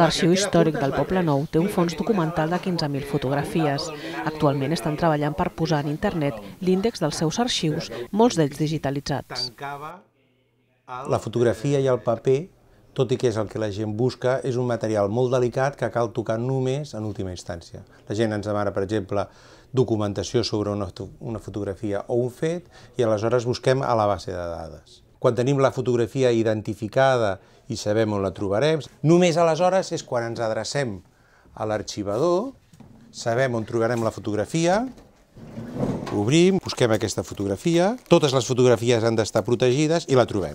L'Arxiu Històric del Poble Nou té un fons documental de 15.000 fotografies. Actualment estan treballant per posar en internet l'índex dels seus arxius, molts d'ells digitalitzats. La fotografia i el paper, tot i que és el que la gent busca, és un material molt delicat que cal tocar només en última instància. La gent ens demana, per exemple, documentació sobre una, una fotografia o un fet i aleshores busquem a la base de dades. Quan tenim la fotografia identificada i sabem on la trobarem, només aleshores és quan ens adrecem a l'arxivador, sabem on trobarem la fotografia, obrim, busquem aquesta fotografia, totes les fotografies han d'estar protegides i la trobem.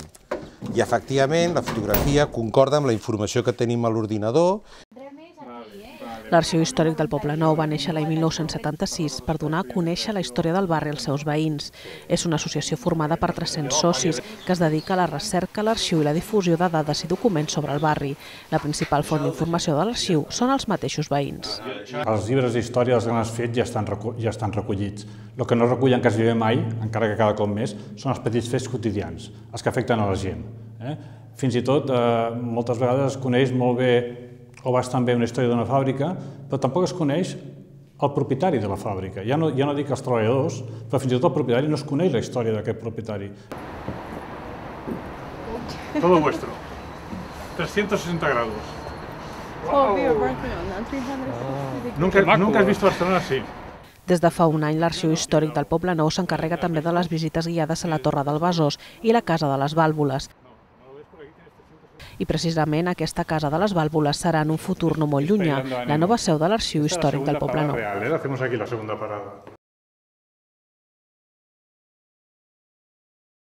I efectivament la fotografia concorda amb la informació que tenim a l'ordinador L'Arxiu Històric del Poble Nou va néixer l'any 1976 per donar a conèixer la història del barri als seus veïns. És una associació formada per 300 socis que es dedica a la recerca, l'arxiu i la difusió de dades i documents sobre el barri. La principal font d'informació de l'arxiu són els mateixos veïns. Els llibres d'història dels grans fets ja estan, ja estan recollits. El que no recullen quasi bé mai, encara que cada cop més, són els petits fets quotidians, els que afecten a la gent. Eh? Fins i tot, eh, moltes vegades es coneix molt bé o bastant bé una història d'una fàbrica, però tampoc es coneix el propietari de la fàbrica. Ja no, ja no dic els treballadors, però fins i tot el propietari no es coneix la història d'aquest propietari. Todo vuestro. 360 grados. Oh, that. 360 Nunca, nunca has visto Barcelona así. Des de fa un any, l'Arxiu Històric del Poble Nou s'encarrega també de les visites guiades a la Torre del Besòs i la Casa de les Vàlvules. I precisament aquesta Casa de les Vàlvules serà en un futur no molt llunyà la nova seu de l'Arxiu Històric del Poble Nou. Real, ¿eh? Hacemos aquí la segunda parada.